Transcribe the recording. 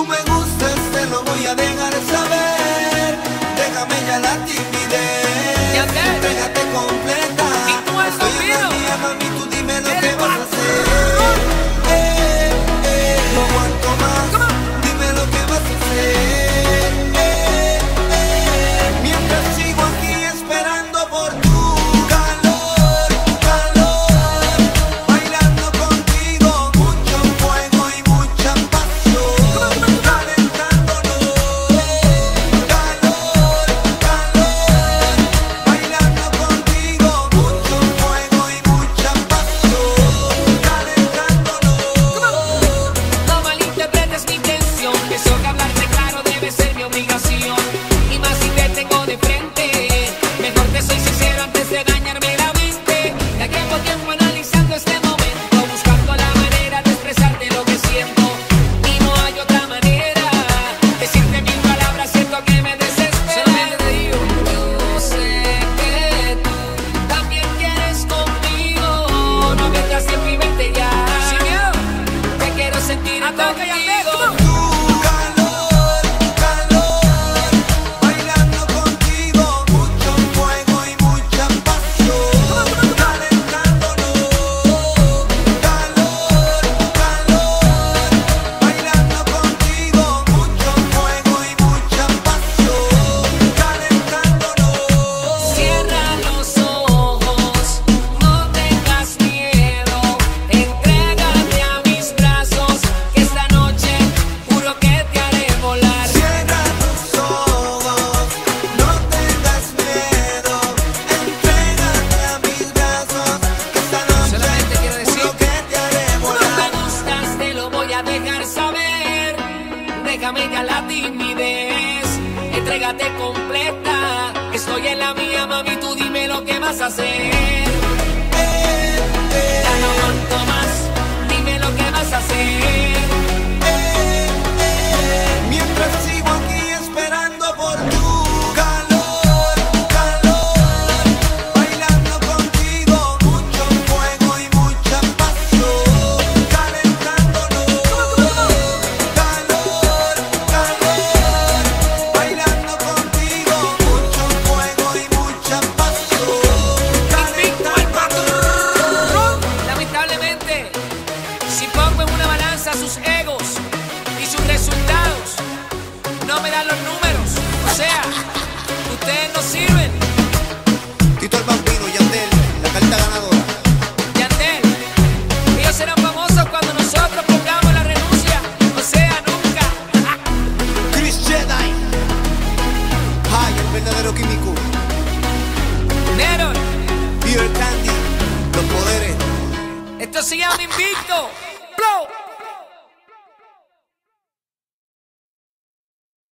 tú me gustas, te lo voy a dejar saber. Déjame ya la timidez. contigo. Déjame la timidez, entrégate completa. Estoy en la mía, mami, tú dime lo que vas a hacer. me dan los números. O sea, ustedes no sirven. Tito el vampiro, Yandel, la carta ganadora. Yandel, ellos serán famosos cuando nosotros pongamos la renuncia. O sea, nunca. Chris Jedi. Ay, el verdadero químico. Neron. Peter Candy. Los poderes. Esto se llama invicto. Blow.